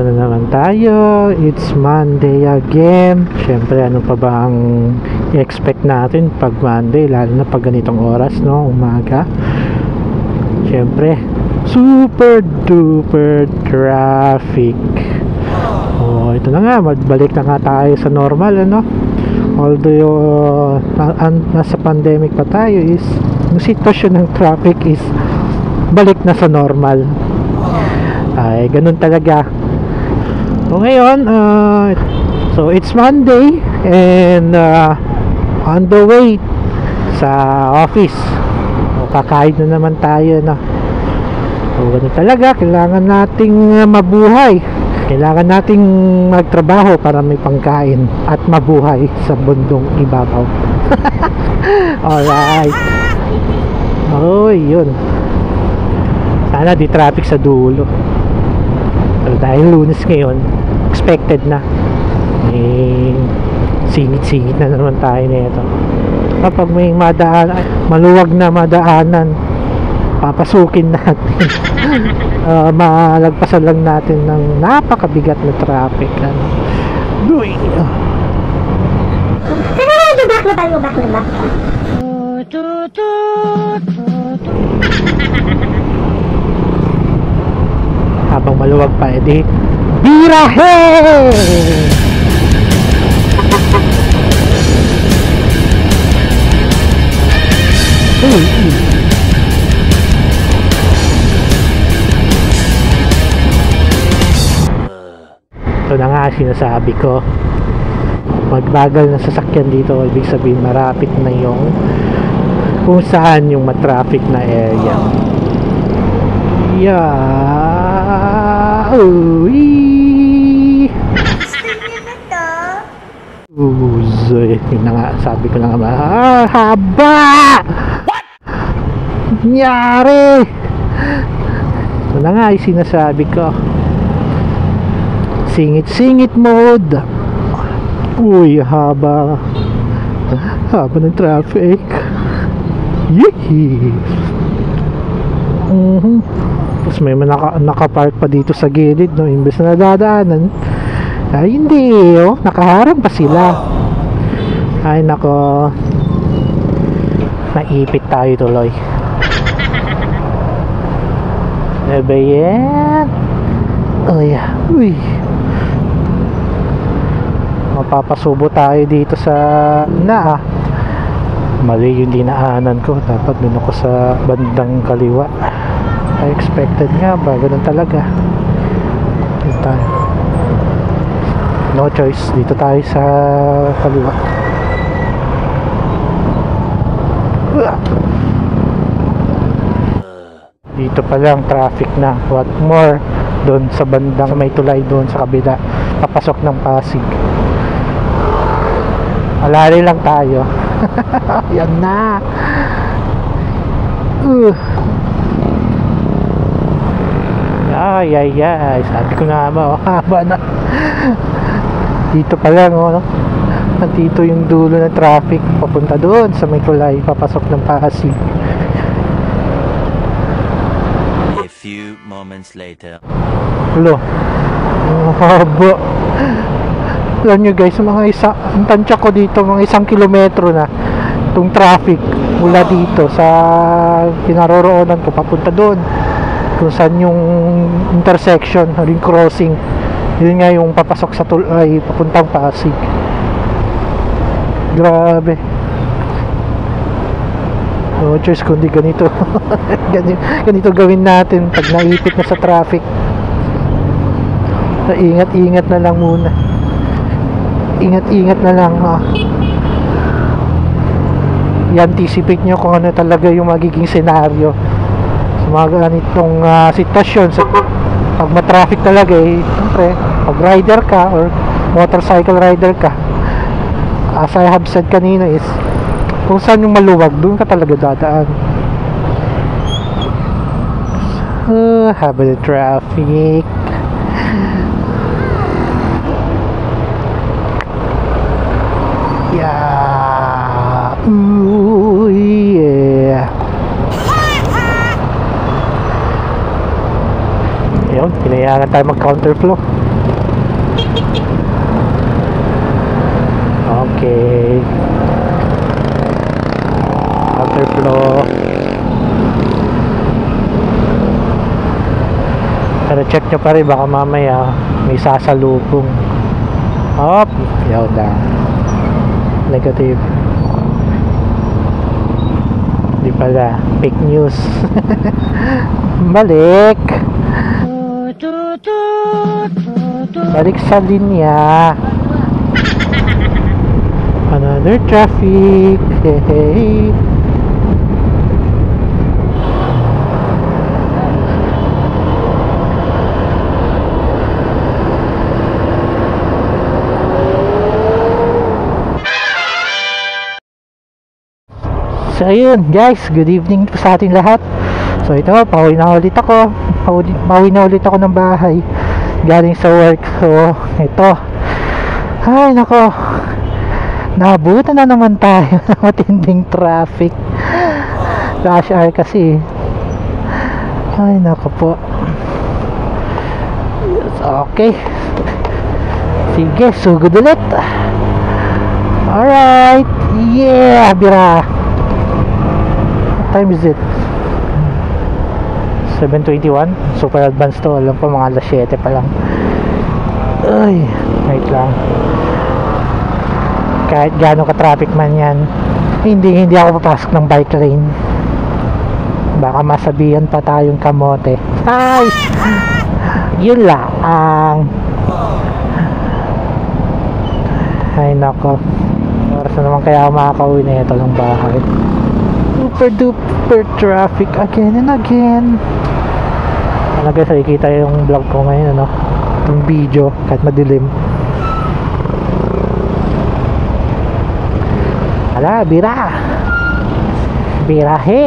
Ito na naman tayo. It's Monday again. Siyempre, ano pa ba ang i-expect natin pag Monday, lalo na pag ganitong oras, no? Umaga. Siyempre, super duper traffic. Oh, ito na nga, magbalik na nga tayo sa normal, ano? Although, uh, an- nasa pandemic pa tayo is, yung sitwasyon ng traffic is balik na sa normal. Ay, ganun talaga. So ngayon, uh, so it's Monday and uh, on the way sa office. So, kakain na naman tayo na. So ganun talaga, kailangan nating uh, mabuhay. Kailangan nating magtrabaho para may pangkain at mabuhay sa bundong ibabaw. Alright. Oh, yun. Sana di traffic sa dulo. Dahil lunes ngayon, expected na. Eh, singit-singit na naman tayo nito. Kapag may madaan, maluwag na madaanan, papasukin natin. uh, malagpasan lang natin ng napakabigat na traffic. Ano. Uy! Lubak, lubak, lubak, lubak. Maluwag pa edi birahe Uy, uy. ito na nga sinasabi ko magbagal na sasakyan dito ibig sabihin marapit na yung kung saan yung matraffic na area Yeah. Uy. Uzoy. Yun na nga, sabi ko na nga, ah, haba! What? Nangyari! Ito na nga, sinasabi ko. Singit-singit mode. Uy, haba. Haba ng traffic. Yee! Mhm. Tapos may naka, nakapark pa dito sa gilid, no? Imbes na nadadaanan. Ay, hindi, oh. Nakaharang pa sila. Ay, nako. Naipit tayo tuloy. Ano ba yan? Oh, yeah. Uy. Mapapasubo tayo dito sa na ah. Mali yung dinaanan ko. Dapat dun ako sa bandang kaliwa. I expected nga ba? Ganun talaga. Dito tayo. No choice. Dito tayo sa kaliwa. Dito pa lang traffic na. What more? Doon sa bandang may tulay doon sa kabila. Papasok ng Pasig. Alari lang tayo. Yan na. Uh. Ay, ay, ay. Sabi ko nga ba, oh, haba na. Dito pa lang, oh. Nandito yung dulo ng traffic. Papunta doon sa may kulay. Papasok ng Pasig. A few moments later. Lo. Ang haba. Alam nyo guys, mga isa, ang tansya ko dito, mga isang kilometro na itong traffic mula dito sa kinaroroonan ko papunta doon kung saan yung intersection ring crossing yun nga yung papasok sa tul ay papuntang Pasig. Grabe. No choice kundi ganito. Ganito, ganito gawin natin pag naipit na sa traffic. So, ingat ingat na lang muna. Ingat ingat na lang ha i-anticipate nyo kung ano talaga yung magiging senaryo mga ganitong uh, sitwasyon sa pag matraffic talaga eh siyempre pag rider ka or motorcycle rider ka as I have said kanina is kung saan yung maluwag doon ka talaga dadaan. Uh, haba the traffic na tayo mag counterflow okay. Counterflow pero check nyo pa rin baka mamaya may sasalubong. Hop! Yaw na. Negative. Di pala fake news. Balik balik sa linya another traffic hey. So ayun guys, good evening po sa ating lahat. So ito, pauwi na ulit ako. Pauwi, pauwi na ulit ako ng bahay. Galing sa work. So ito. Ay nako. Nabutan na naman tayo ng matinding traffic. Rush hour kasi. Ay nako po. Okay. Sige, sugod ulit. Alright. Yeah, bira time is it? 7.21 super advanced to alam ko mga alas 7 pa lang. Ay wait lang. Kahit gaano ka traffic man yan hindi hindi ako papasok ng bike lane. Baka masabihan pa tayong kamote. Ay! Yun lang. Ay nako. Oras na naman kaya ako makakauwi na ito ng bahay. Super duper traffic again and again ano guys nakikita yung vlog ko ngayon ano? Yung video kahit madilim. Ala bira! Birahe!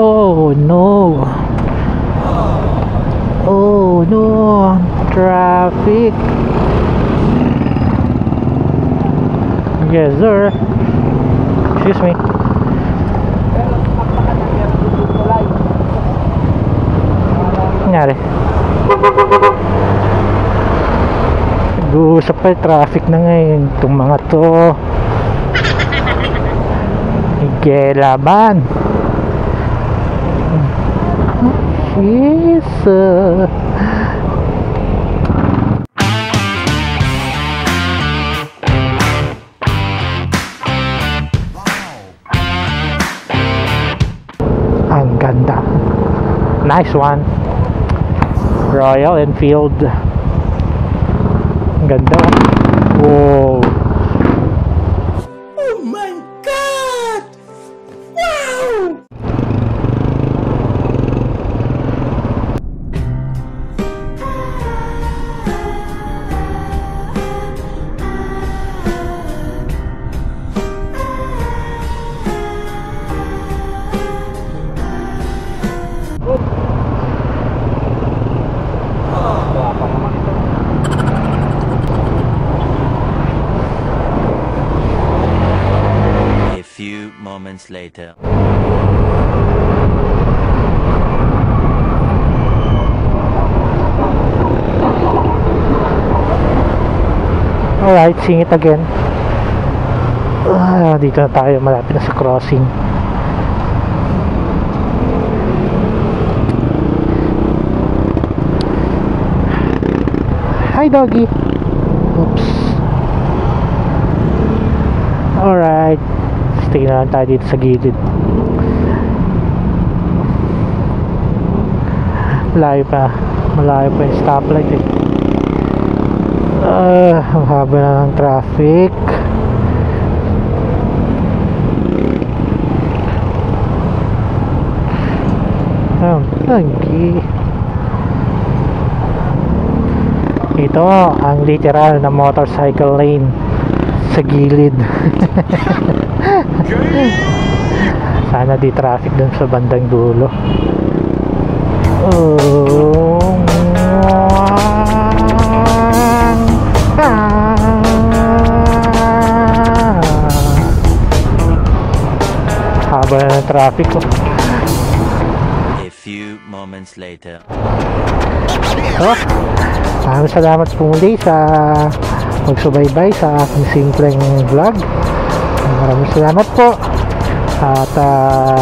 Oh no. Oh no. Traffic. Yes, sir. Excuse me. Nangyari? Nag-uusap pa traffic na ngayon. Itong mga to. Higelaban. Jesus. Ang ganda. Nice one. Royal Enfield. Ganda. Wow. Later. Alright, sing it again. Ah, dito na tayo, malapit na sa crossing. Hi, doggy. Oops. Alright. Stay na lang tayo dito sa gilid. Malayo pa. Malayo pa yung stoplight eh. Ang haba na ng traffic. Ah, lagi. Ito ang literal na motorcycle lane sa gilid. Sana di traffic dun sa bandang dulo. Oh. Haba na ng traffic ko. moments later. So, maraming salamat po muli sa pagsubaybay sa aking simpleng vlog. Maraming salamat po. At ah,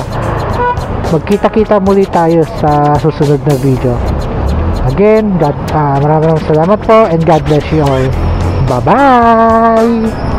magkita-kita muli tayo sa susunod na video. Again, God, ah, maraming salamat po and God bless you all. Bye-bye!